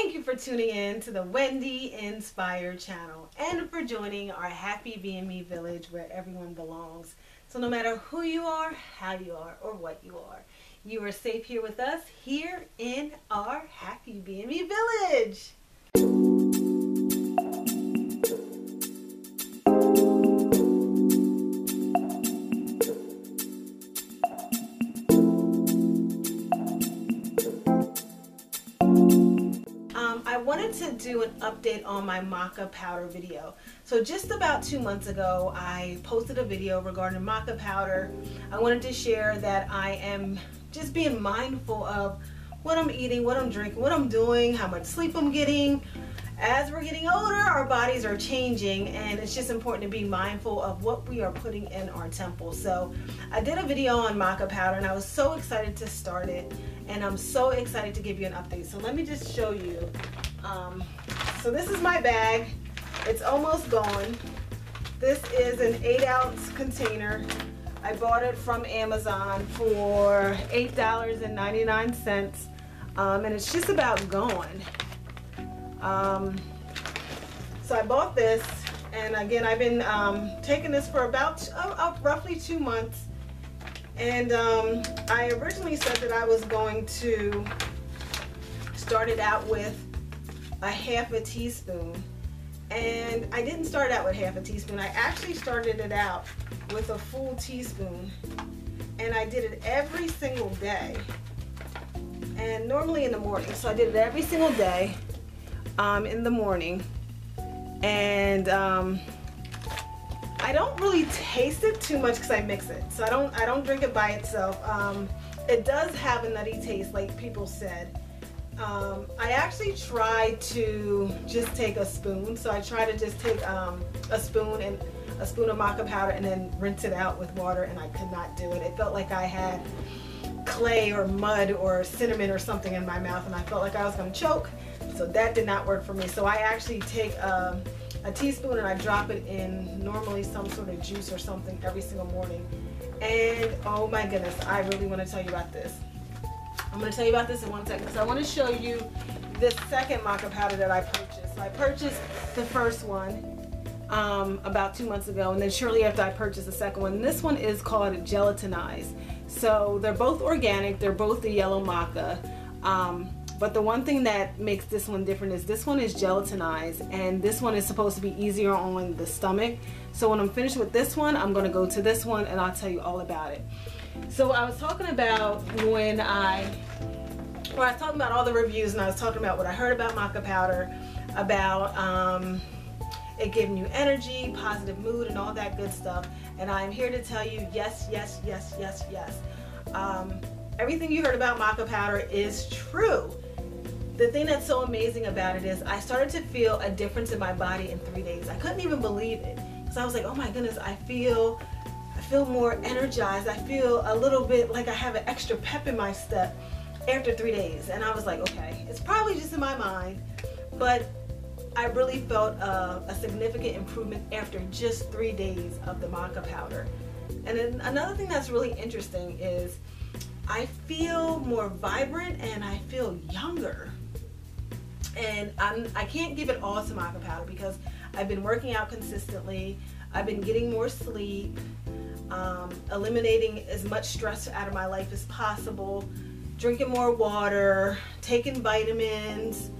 Thank you for tuning in to the Wendy Inspire channel and for joining our happy being me village where everyone belongs. So no matter who you are, how you are, or what you are, you are safe here with us here in our happy being me village. Do an update on my maca powder video. So just about two months ago, I posted a video regarding maca powder. I wanted to share that I am just being mindful of what I'm eating, what I'm drinking, what I'm doing, how much sleep I'm getting. As we're getting older, our bodies are changing and it's just important to be mindful of what we are putting in our temple. So I did a video on maca powder and I was so excited to start it and I'm so excited to give you an update. So let me just show you um, so this is my bag. It's almost gone. This is an eight ounce container. I bought it from Amazon for $8.99 um, and it's just about gone. Um, so I bought this and again I've been um, taking this for about uh, uh, roughly two months and um, I originally said that I was going to start it out with a half a teaspoon. And I didn't start out with half a teaspoon. I actually started it out with a full teaspoon. And I did it every single day. And normally in the morning. So I did it every single day um, in the morning. And um, I don't really taste it too much because I mix it. So I don't I don't drink it by itself. Um, it does have a nutty taste like people said. Um, I actually tried to just take a spoon. So I tried to just take um, a spoon and a spoon of maca powder and then rinse it out with water and I could not do it. It felt like I had clay or mud or cinnamon or something in my mouth and I felt like I was going to choke. So that did not work for me. So I actually take um, a teaspoon and I drop it in normally some sort of juice or something every single morning. And oh my goodness, I really want to tell you about this. I'm to tell you about this in one second. because I want to show you the second maca powder that I purchased. So I purchased the first one um, about two months ago and then shortly after I purchased the second one. This one is called Gelatinized. So they're both organic. They're both the yellow maca. Um, but the one thing that makes this one different is this one is gelatinized and this one is supposed to be easier on the stomach. So when I'm finished with this one, I'm going to go to this one and I'll tell you all about it. So I was talking about when I, well, I was talking about all the reviews and I was talking about what I heard about maca powder, about um, it giving you energy, positive mood, and all that good stuff. And I'm here to tell you, yes, yes, yes, yes, yes. Um, everything you heard about maca powder is true. The thing that's so amazing about it is I started to feel a difference in my body in three days. I couldn't even believe it. Because I was like, oh my goodness, I feel feel more energized. I feel a little bit like I have an extra pep in my step after three days. And I was like, okay, it's probably just in my mind, but I really felt a, a significant improvement after just three days of the maca powder. And then another thing that's really interesting is I feel more vibrant and I feel younger. And I'm, I can't give it all to maca powder because I've been working out consistently. I've been getting more sleep um, eliminating as much stress out of my life as possible, drinking more water, taking vitamins.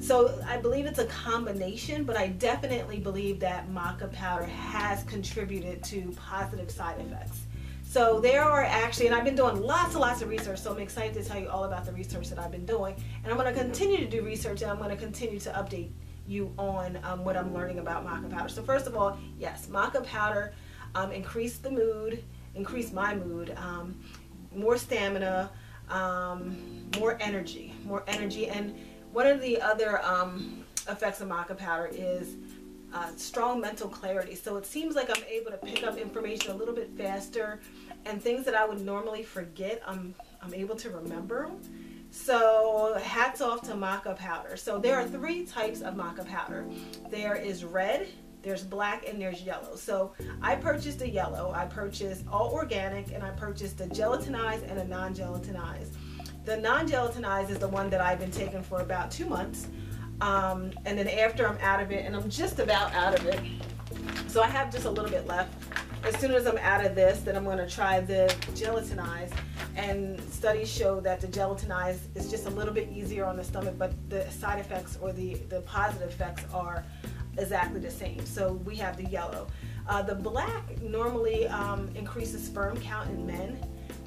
So I believe it's a combination, but I definitely believe that maca powder has contributed to positive side effects. So there are actually, and I've been doing lots and lots of research, so I'm excited to tell you all about the research that I've been doing. And I'm going to continue to do research and I'm going to continue to update you on um, what I'm learning about maca powder. So first of all, yes, maca powder um, increase the mood, increase my mood, um, more stamina, um, more energy, more energy. And one of the other um, effects of maca powder is uh, strong mental clarity. So it seems like I'm able to pick up information a little bit faster and things that I would normally forget, I'm, I'm able to remember. So hats off to maca powder. So there are three types of maca powder. There is red, there's black and there's yellow. So I purchased a yellow. I purchased all organic and I purchased a gelatinized and a non-gelatinized. the non-gelatinized is the one that I've been taking for about two months. Um, and then after I'm out of it, and I'm just about out of it, so I have just a little bit left. As soon as I'm out of this, then I'm going to try the gelatinized. And studies show that the gelatinized is just a little bit easier on the stomach, but the side effects or the, the positive effects are exactly the same. So we have the yellow. Uh, the black normally um, increases sperm count in men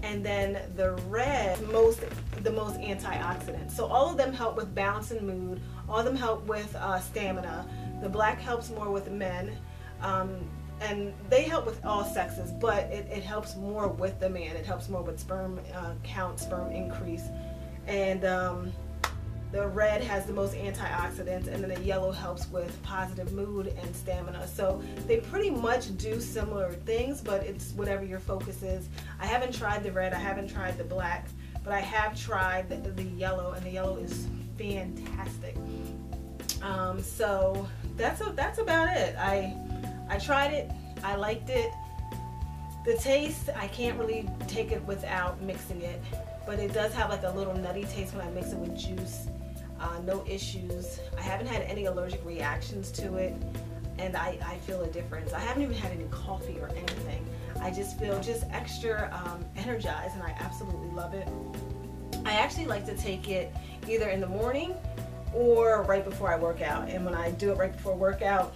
and then the red most the most antioxidants. So all of them help with balance and mood. All of them help with uh, stamina. The black helps more with men um, and they help with all sexes but it, it, helps more with the man. It helps more with sperm uh, count sperm increase. And um, the red has the most antioxidants and then the yellow helps with positive mood and stamina. So they pretty much do similar things but it's whatever your focus is. I haven't tried the red i haven't tried the black but i have tried the, the yellow and the yellow is fantastic. Um, so that's a, that's about it. I i tried it i liked it. The taste i can't really take it without mixing it but it does have like a little nutty taste when i mix it with juice uh, no issues. I haven't had any allergic reactions to it and I, I feel a difference. I haven't even had any coffee or anything. I just feel just extra um, energized and I absolutely love it. I actually like to take it either in the morning or right before I work out. And when I do it right before workout,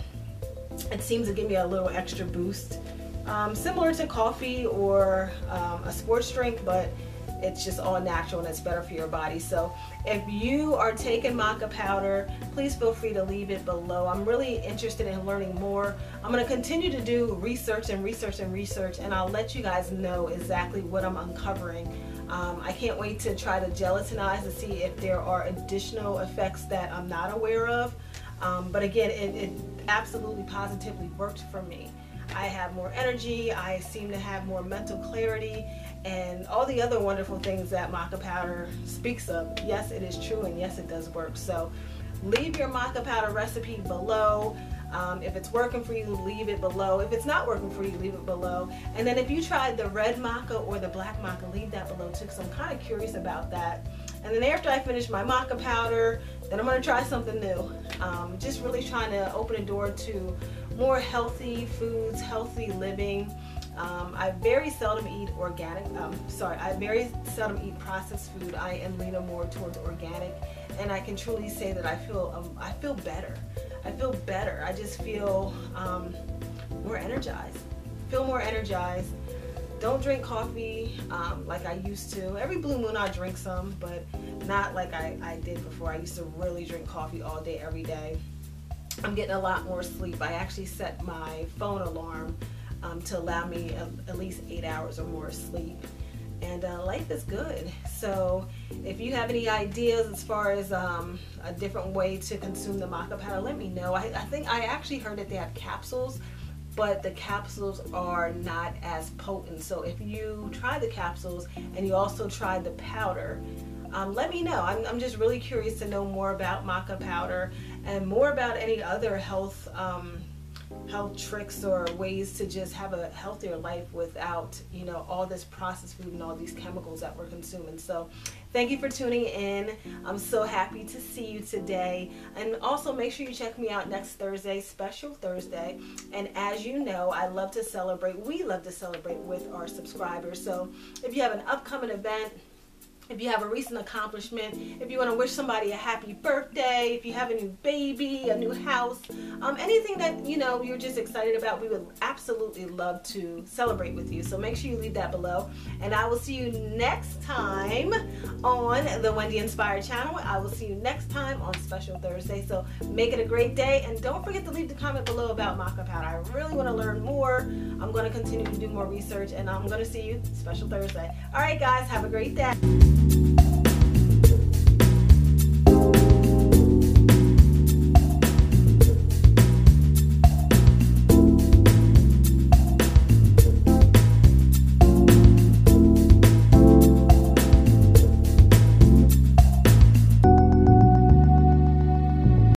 it seems to give me a little extra boost. Um, similar to coffee or um, a sports drink, but it's just all natural and it's better for your body. So if you are taking maca powder, please feel free to leave it below. I'm really interested in learning more. I'm going to continue to do research and research and research and I'll let you guys know exactly what I'm uncovering. Um, I can't wait to try to gelatinize to see if there are additional effects that I'm not aware of. Um, but again, it, it absolutely positively worked for me. I have more energy, I seem to have more mental clarity, and all the other wonderful things that maca powder speaks of. Yes, it is true, and yes, it does work. So leave your maca powder recipe below. Um, if it's working for you, leave it below. If it's not working for you, leave it below. And then if you tried the red maca or the black maca, leave that below too, because I'm kind of curious about that. And then after I finish my maca powder, then I'm going to try something new. Um, just really trying to open a door to more healthy foods, healthy living. Um, I very seldom eat organic, um, sorry, I very seldom eat processed food. I am leaning more towards organic and I can truly say that I feel, um, I feel better. I feel better. I just feel um, more energized. Feel more energized. Don't drink coffee um, like I used to. Every blue moon I drink some, but not like I, I did before. I used to really drink coffee all day, every day. I'm getting a lot more sleep. I actually set my phone alarm um, to allow me a, at least eight hours or more sleep. And uh, life is good. So if you have any ideas as far as um, a different way to consume the maca powder, let me know. I, I think I actually heard that they have capsules, but the capsules are not as potent. So if you try the capsules and you also try the powder, um, let me know. I'm, I'm, just really curious to know more about maca powder and more about any other health um, health tricks or ways to just have a healthier life without you know all this processed food and all these chemicals that we're consuming. So thank you for tuning in. I'm so happy to see you today. And also make sure you check me out next thursday special thursday. And as you know i love to celebrate we love to celebrate with our subscribers. So if you have an upcoming event if you have a recent accomplishment, if you want to wish somebody a happy birthday, if you have a new baby, a new house, um, anything that you know you're just excited about, we would absolutely love to celebrate with you. So make sure you leave that below. And I will see you next time on the Wendy Inspired channel. I will see you next time on Special Thursday. So make it a great day. And don't forget to leave the comment below about maca powder. I really want to learn more. I'm going to continue to do more research and I'm going to see you Special Thursday. All right, guys, have a great day.